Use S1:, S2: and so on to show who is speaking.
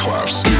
S1: claps.